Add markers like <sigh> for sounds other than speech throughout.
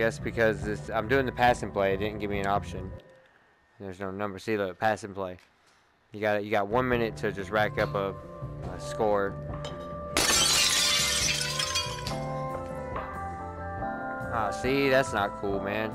Guess because I'm doing the pass and play. It didn't give me an option. There's no number. See, look, pass and play. You got You got one minute to just rack up a, a score. Ah, see, that's not cool, man.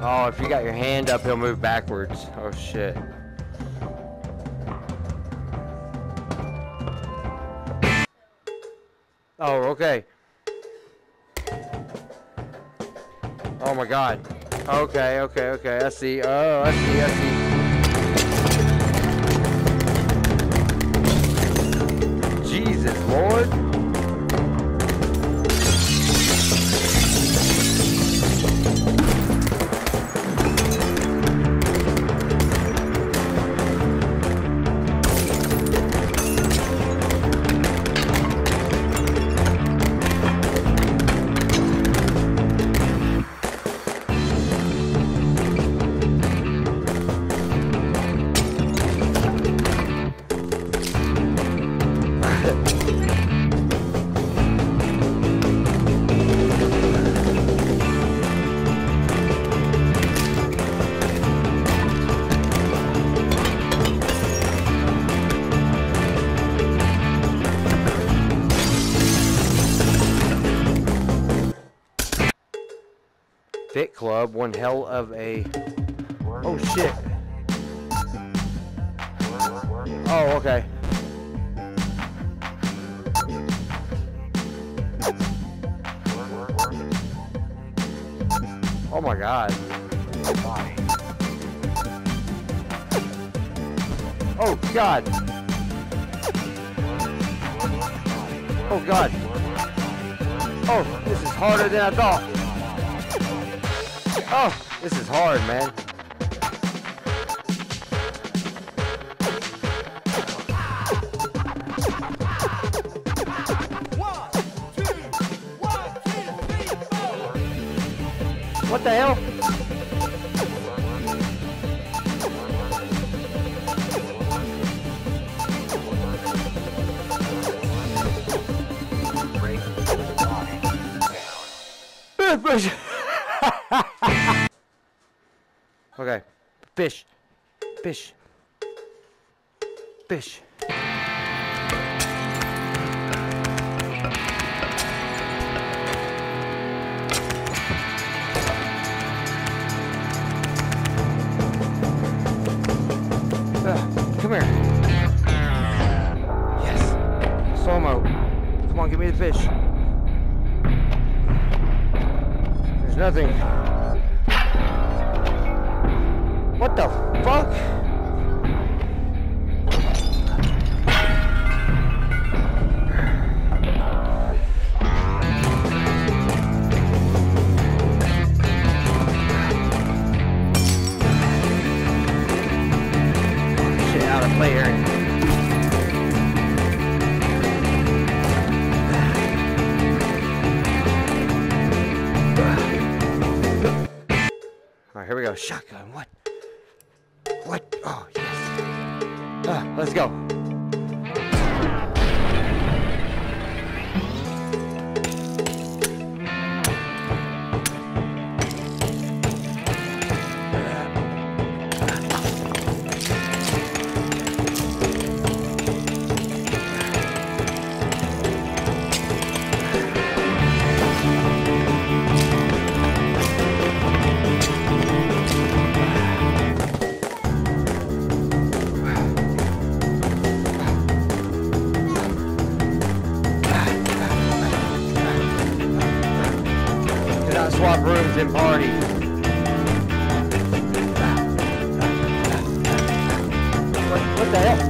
Oh, if you got your hand up, he'll move backwards. Oh, shit. Oh, okay. Oh my god. Okay, okay, okay. I see. Oh, I see, I see. Club, one hell of a. Oh shit. Oh, okay. Oh my god. Oh god. Oh god. Oh, this is harder than I thought. Oh, this is hard, man. What the hell? <laughs> okay. Fish. Fish. Fish. Come here. Yes. Slow mo. Come on, give me the fish. There's nothing. What the fuck? Shit out of play here. All right, here we go. Shotgun. What? Oh, yes. Ah, let's go. Swap rooms and party. What, what the hell?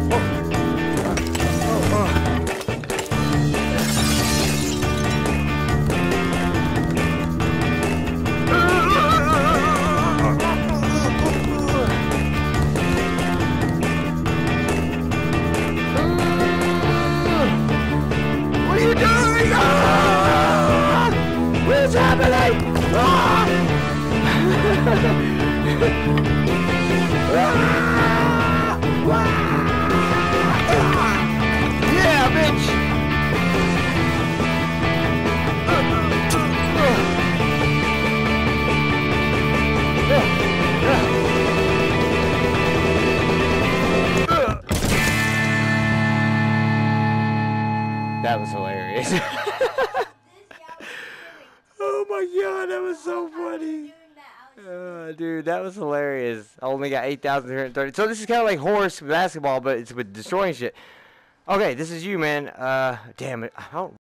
Yeah, bitch. That was hilarious. <laughs> oh my god, that was so funny. Uh, dude, that was hilarious. I only got 8,330. So this is kind of like horse basketball, but it's with destroying shit. Okay, this is you, man. Uh, damn it. I don't